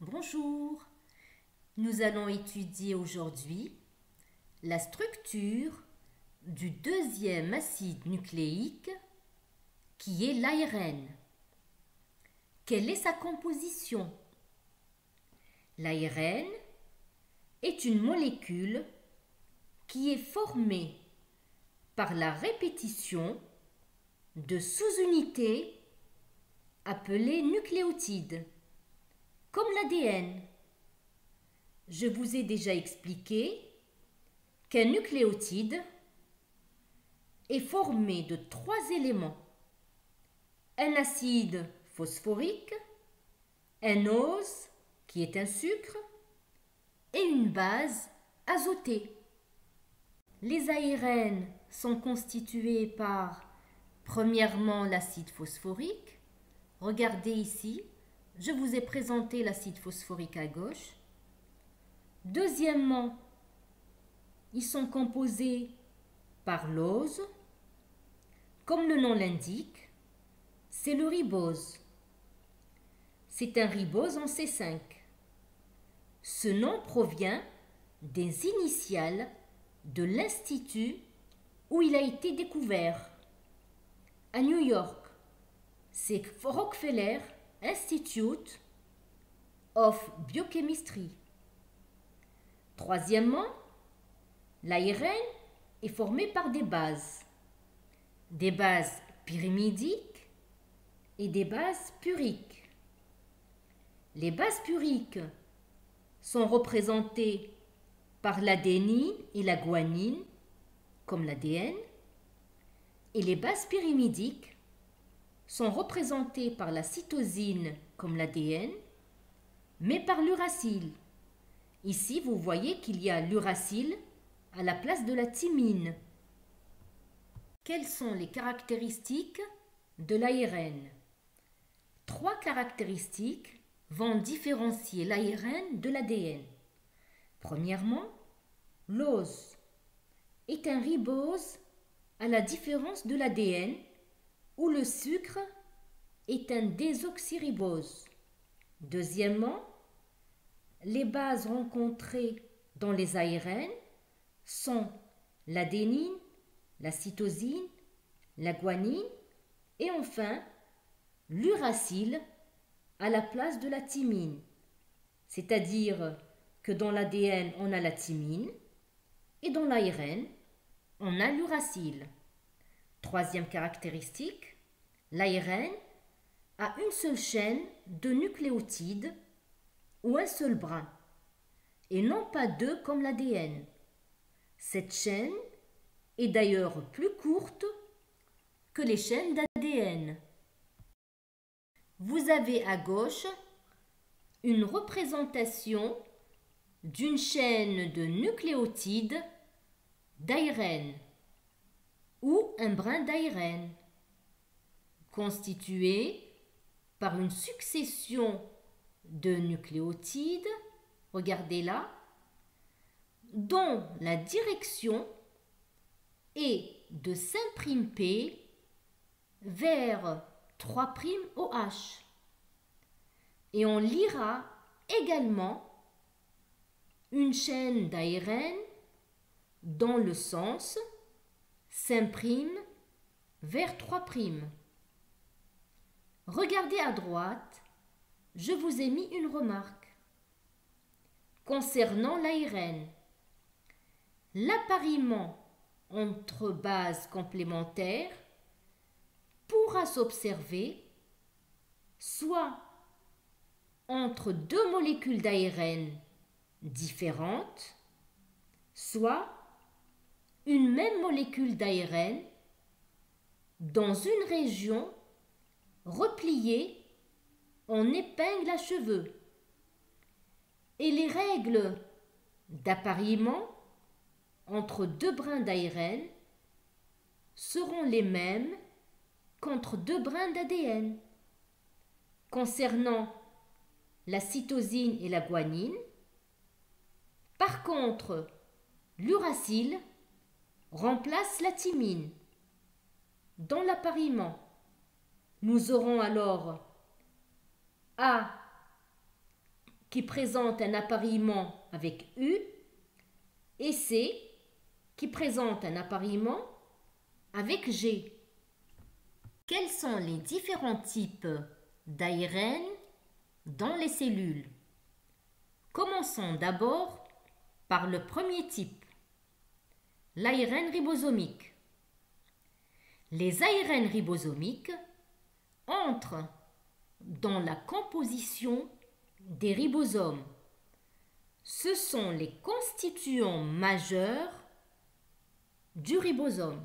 Bonjour. Nous allons étudier aujourd'hui la structure du deuxième acide nucléique qui est l'ARN. Quelle est sa composition? L'ARN est une molécule qui est formée par la répétition de sous-unités appelées nucléotides, comme l'ADN. Je vous ai déjà expliqué qu'un nucléotide est formé de trois éléments. Un acide phosphorique, un ose qui est un sucre et une base azotée. Les ARN sont constitués par premièrement l'acide phosphorique. Regardez ici, je vous ai présenté l'acide phosphorique à gauche. Deuxièmement, ils sont composés par l'ose. Comme le nom l'indique, c'est le ribose. C'est un ribose en C5. Ce nom provient des initiales de l'institut où il a été découvert. À New York, c'est Rockefeller Institute of Biochemistry. Troisièmement, l'ARN est formé par des bases. Des bases pyrimidiques et des bases puriques. Les bases puriques sont représentées par l'adénine et la guanine, comme l'ADN, et les bases pyrimidiques sont représentées par la cytosine, comme l'ADN, mais par l'uracile. Ici, vous voyez qu'il y a l'uracile à la place de la thymine. Quelles sont les caractéristiques de l'ARN Trois caractéristiques vont différencier l'ARN de l'ADN. Premièrement, l'ose est un ribose à la différence de l'ADN où le sucre est un désoxyribose. Deuxièmement, les bases rencontrées dans les ARN sont l'adénine, la cytosine, la guanine et enfin l'uracile à la place de la thymine. C'est-à-dire que dans l'ADN, on a la thymine et dans l'ARN, on a l'uracile. Troisième caractéristique, l'ARN a une seule chaîne de nucléotides ou un seul brin, et non pas deux comme l'ADN. Cette chaîne est d'ailleurs plus courte que les chaînes d'ADN. Vous avez à gauche une représentation d'une chaîne de nucléotides d'ARN ou un brin d'ARN constitué par une succession de nucléotides, regardez là, dont la direction est de 5'P vers 3'OH. Et on lira également une chaîne d'ARN dans le sens 5' vers 3'. Regardez à droite, je vous ai mis une remarque. Concernant l'ARN, l'appariement entre bases complémentaires pourra s'observer soit entre deux molécules d'ARN différentes, soit molécule d'ARN dans une région repliée en épingle à cheveux. Et les règles d'appariement entre deux brins d'ARN seront les mêmes qu'entre deux brins d'ADN. Concernant la cytosine et la guanine, par contre, l'uracile remplace la thymine. Dans l'appariement, nous aurons alors A qui présente un appareillement avec U et C qui présente un appareillement avec G. Quels sont les différents types d'ARN dans les cellules? Commençons d'abord par le premier type, l'ARN ribosomique. Les ARN ribosomiques entrent dans la composition des ribosomes. Ce sont les constituants majeurs du ribosome.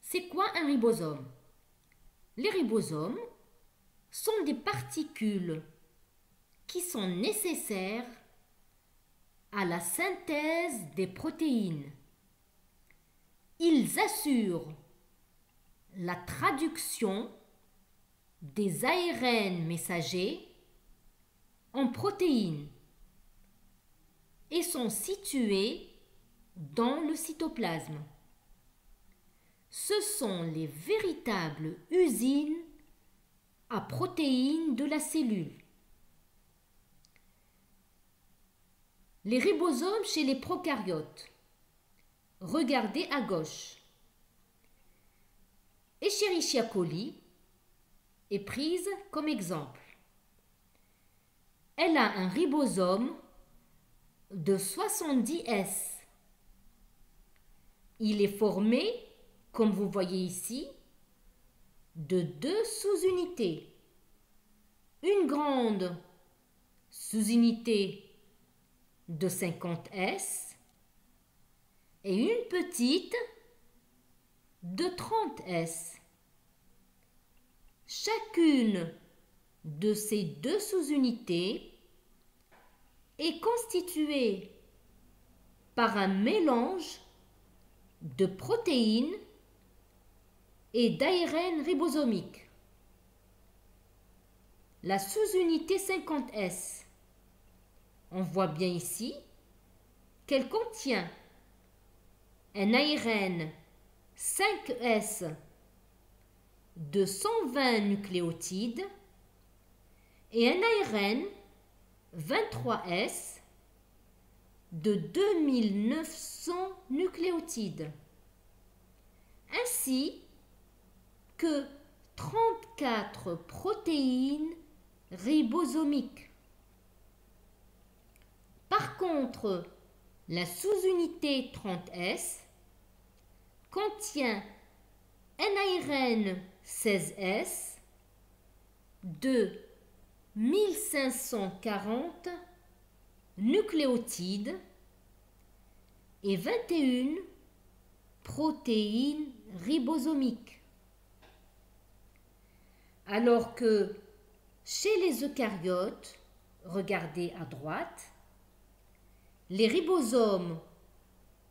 C'est quoi un ribosome? Les ribosomes sont des particules qui sont nécessaires à la synthèse des protéines. Ils assurent la traduction des ARN messagers en protéines et sont situés dans le cytoplasme. Ce sont les véritables usines à protéines de la cellule. Les ribosomes chez les prokaryotes. Regardez à gauche. Escherichia coli est prise comme exemple. Elle a un ribosome de 70 S. Il est formé, comme vous voyez ici, de deux sous-unités. Une grande sous-unité de 50 S et une petite de 30 S. Chacune de ces deux sous-unités est constituée par un mélange de protéines et d'ARN ribosomique. La sous-unité 50S, on voit bien ici qu'elle contient un ARN 5S de 120 nucléotides et un ARN 23S de 2900 nucléotides, ainsi que 34 protéines ribosomiques. Par contre, la sous-unité 30S contient un ARN 16S de 1540 nucléotides et 21 protéines ribosomiques. Alors que chez les eucaryotes, regardez à droite, les ribosomes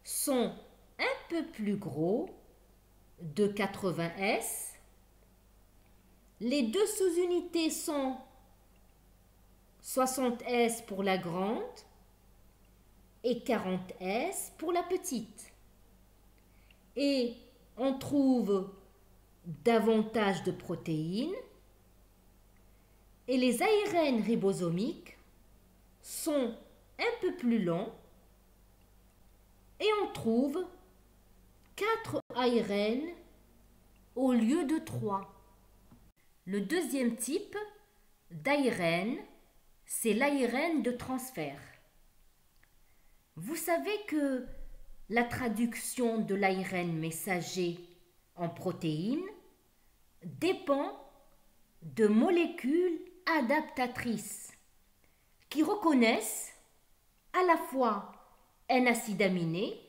sont un peu plus gros, de 80 S. Les deux sous-unités sont 60 S pour la grande et 40 S pour la petite. Et on trouve davantage de protéines et les ARN ribosomiques sont un peu plus longs et on trouve 4 ARN au lieu de 3. Le deuxième type d'ARN, c'est l'ARN de transfert. Vous savez que la traduction de l'ARN messager en protéines dépend de molécules adaptatrices qui reconnaissent à la fois un acide aminé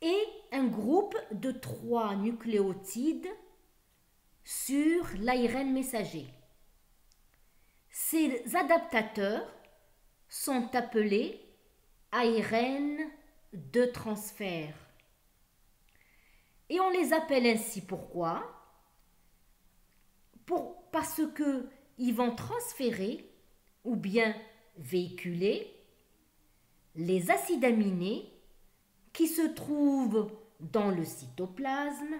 et un groupe de trois nucléotides sur l'ARN messager. Ces adaptateurs sont appelés ARN de transfert. Et on les appelle ainsi pourquoi? Pour, Parce qu'ils vont transférer ou bien véhiculer les acides aminés qui se trouvent dans le cytoplasme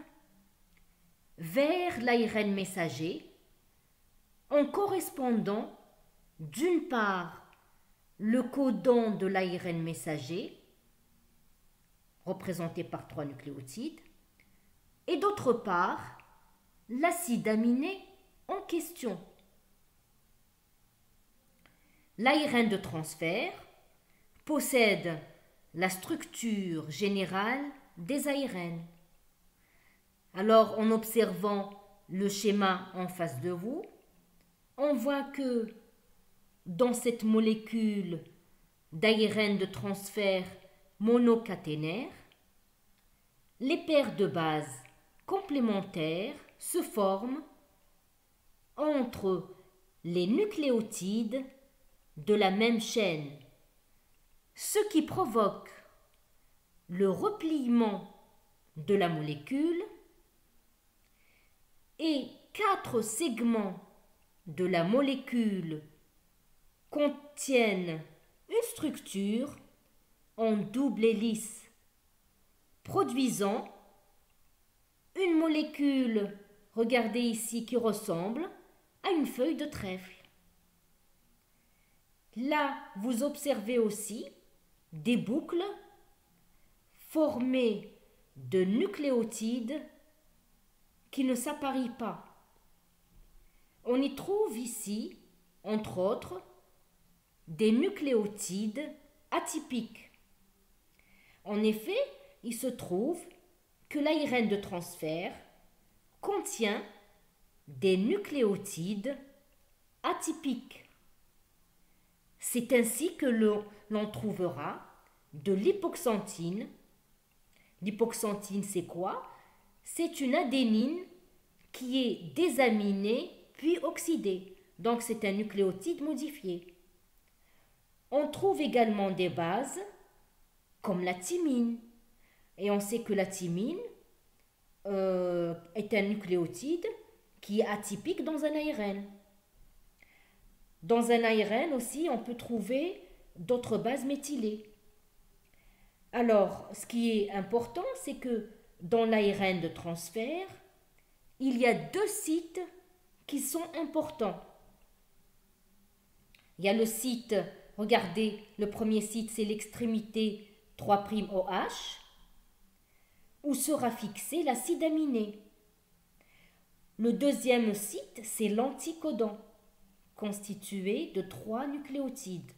vers l'ARN messager en correspondant d'une part le codon de l'ARN messager, représenté par trois nucléotides, et d'autre part l'acide aminé en question. L'ARN de transfert possède la structure générale des ARN. Alors, en observant le schéma en face de vous, on voit que dans cette molécule d'ARN de transfert monocaténaire, les paires de bases complémentaires se forment entre les nucléotides de la même chaîne, ce qui provoque le repliement de la molécule et quatre segments de la molécule contiennent une structure en double hélice, produisant une molécule, regardez ici, qui ressemble à une feuille de trèfle. Là, vous observez aussi des boucles formées de nucléotides qui ne s'apparient pas. On y trouve ici, entre autres, des nucléotides atypiques. En effet, il se trouve que l'ARN de transfert contient des nucléotides atypiques. C'est ainsi que l'on trouvera de l'hypoxanthine. L'hypoxanthine, c'est quoi? C'est une adénine qui est désaminée puis oxydée. Donc c'est un nucléotide modifié. On trouve également des bases comme la thymine, et on sait que la thymine euh, est un nucléotide qui est atypique dans un ARN. Dans un ARN aussi, on peut trouver d'autres bases méthylées. Alors, ce qui est important, c'est que dans l'ARN de transfert, il y a deux sites qui sont importants. Il y a le site, regardez, le premier site, c'est l'extrémité 3'OH, où sera fixé l'acide aminé. Le deuxième site, c'est l'anticodon, constitué de trois nucléotides.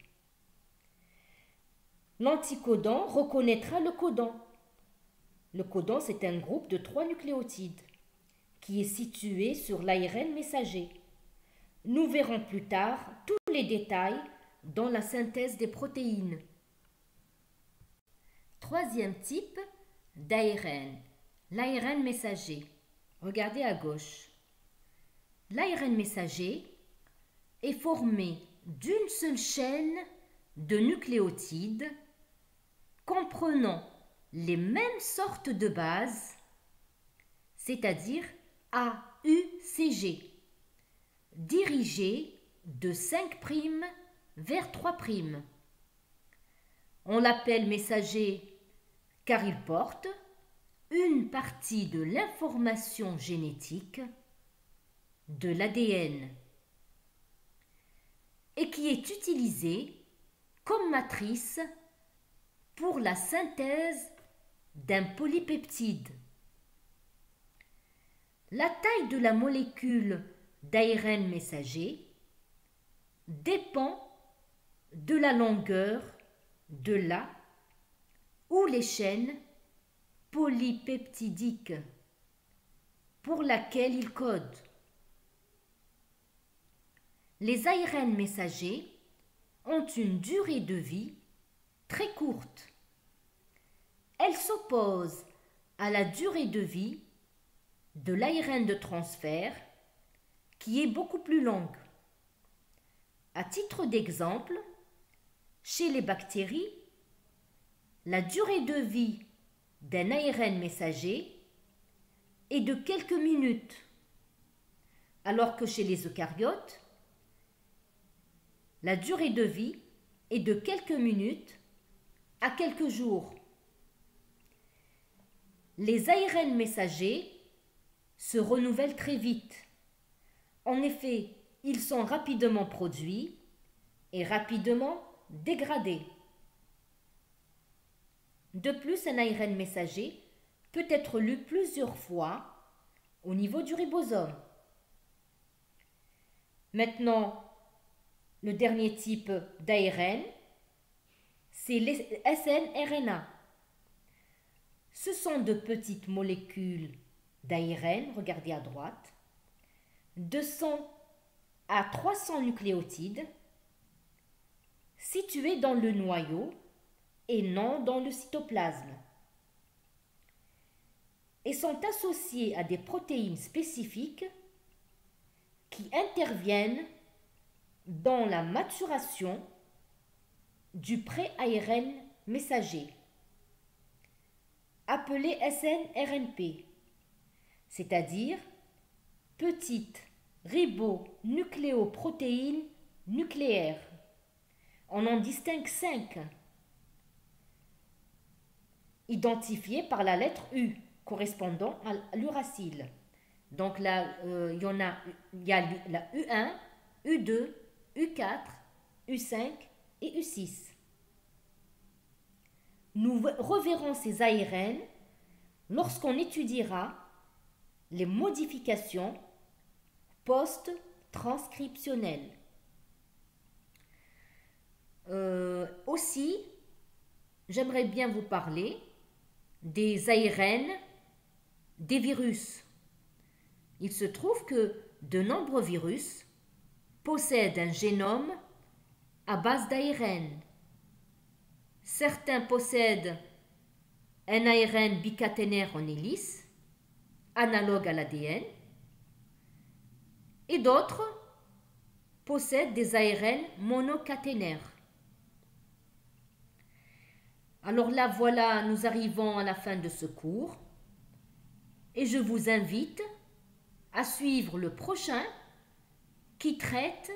L'anticodon reconnaîtra le codon. Le codon, c'est un groupe de trois nucléotides qui est situé sur l'ARN messager. Nous verrons plus tard tous les détails dans la synthèse des protéines. Troisième type, d'ARN, l'ARN messager. Regardez à gauche. L'ARN messager est formé d'une seule chaîne de nucléotides comprenant les mêmes sortes de bases, c'est-à-dire AUCG, dirigées de 5' vers 3'. On l'appelle messager car il porte une partie de l'information génétique de l'ADN et qui est utilisée comme matrice pour la synthèse d'un polypeptide. La taille de la molécule d'ARN messager dépend de la longueur de la ou les chaînes polypeptidiques pour laquelle il code. Les ARN messagers ont une durée de vie très courte. Elles s'opposent à la durée de vie de l'ARN de transfert qui est beaucoup plus longue. À titre d'exemple, chez les bactéries, la durée de vie d'un ARN messager est de quelques minutes, alors que chez les eucaryotes, la durée de vie est de quelques minutes à quelques jours. Les ARN messagers se renouvellent très vite. En effet, ils sont rapidement produits est rapidement dégradé. De plus, un ARN messager peut être lu plusieurs fois au niveau du ribosome. Maintenant, le dernier type d'ARN, c'est les snRNA. Ce sont de petites molécules d'ARN, regardez à droite, 200 à 300 nucléotides situés dans le noyau et non dans le cytoplasme et sont associés à des protéines spécifiques qui interviennent dans la maturation du pré-ARN messager, appelé SNRNP, c'est-à-dire petite ribonucléoprotéines nucléaires. On en distingue cinq, identifiées par la lettre U correspondant à l'uracile. Donc là, euh, il y y a la U1, U2, U4, U5 et U6. Nous reverrons ces ARN lorsqu'on étudiera les modifications post-transcriptionnelles. Euh, aussi, j'aimerais bien vous parler des ARN des virus. Il se trouve que de nombreux virus possèdent un génome à base d'ARN. Certains possèdent un ARN bicaténaire en hélice, analogue à l'ADN, et d'autres possèdent des ARN monocaténaires. Alors là, voilà, nous arrivons à la fin de ce cours et je vous invite à suivre le prochain qui traite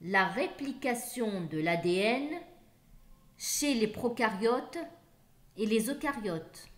la réplication de l'ADN chez les prokaryotes et les eucaryotes.